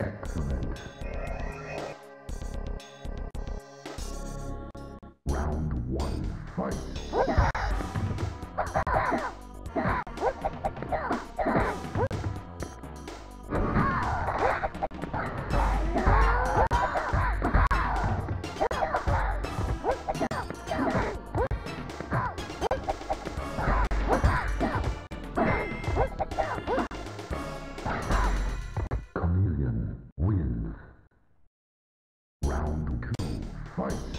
Excellent. Round one, fight. Two,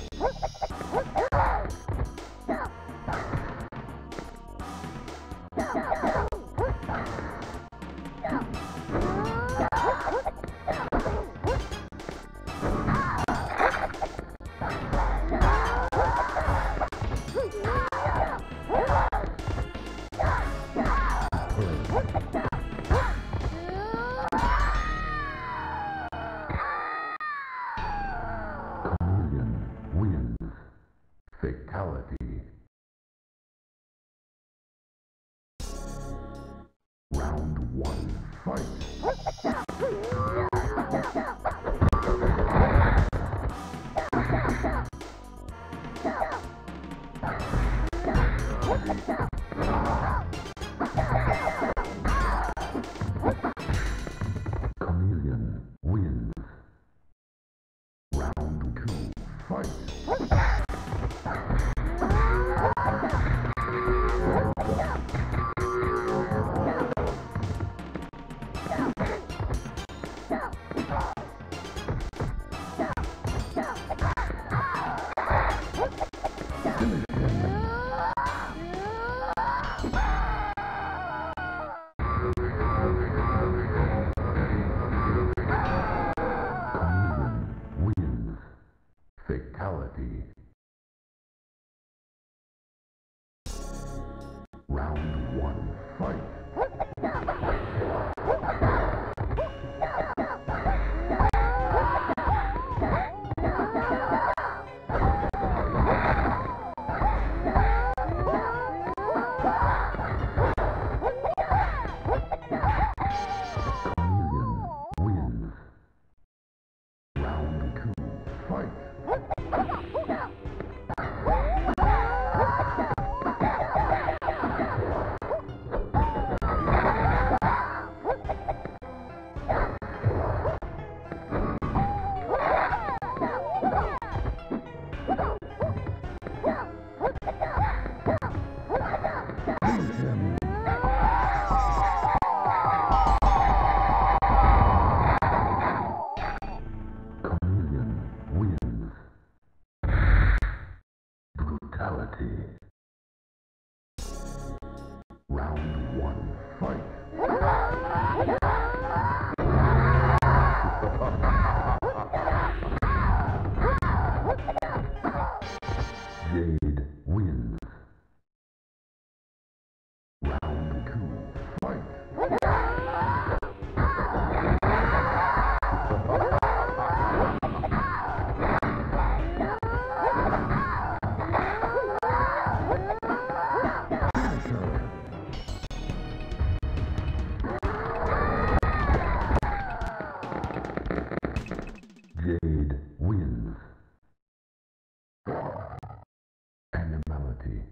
Round one, fight. Khameleon wins. Round two, fight. Fatality. Round Round one, fight. Jade wins. Round two, fight. reality.